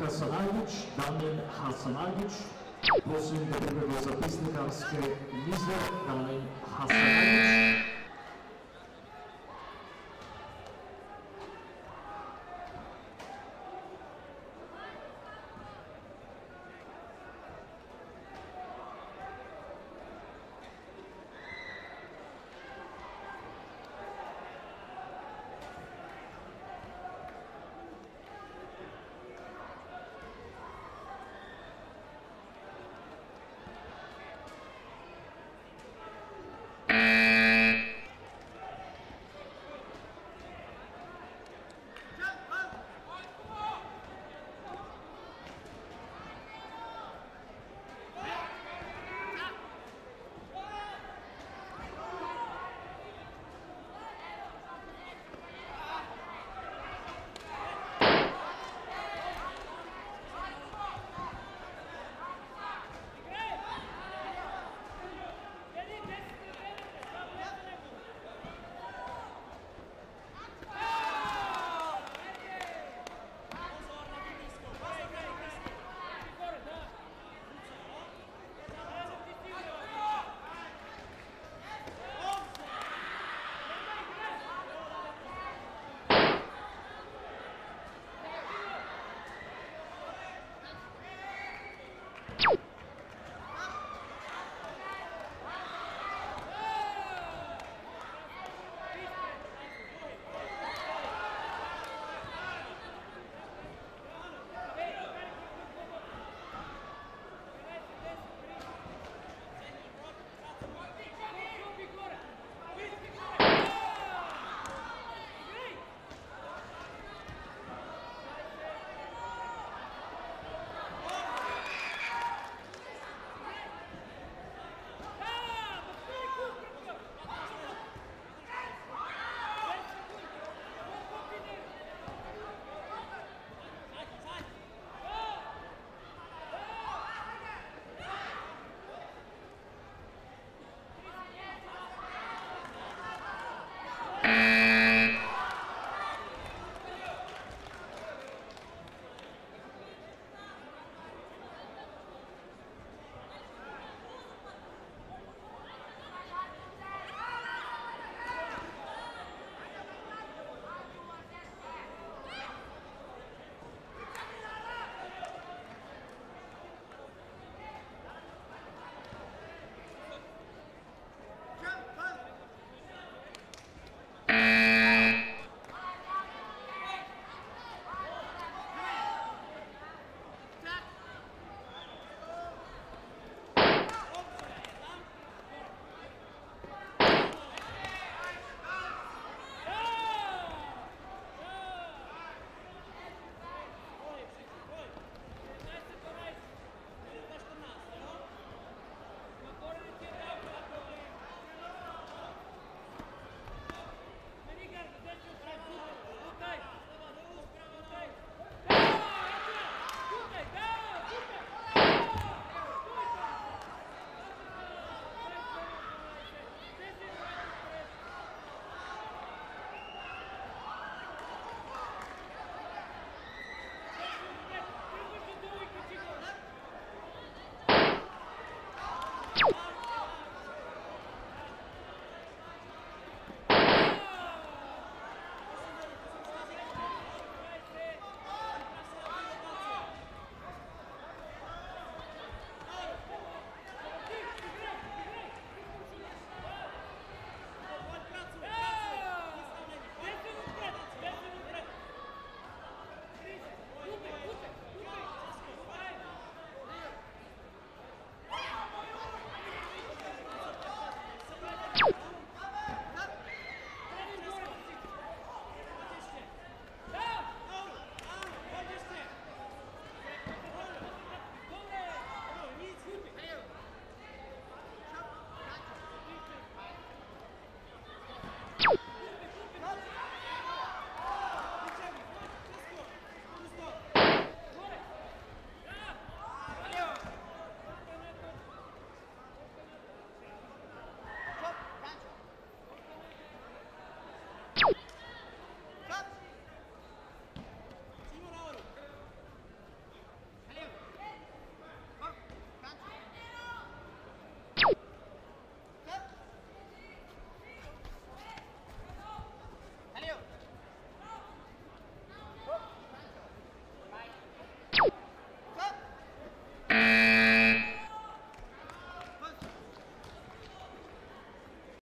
Hasanagic, Damian Hasanagic. Prosím do druhého zapisnikarské mize Damian Hasanagic.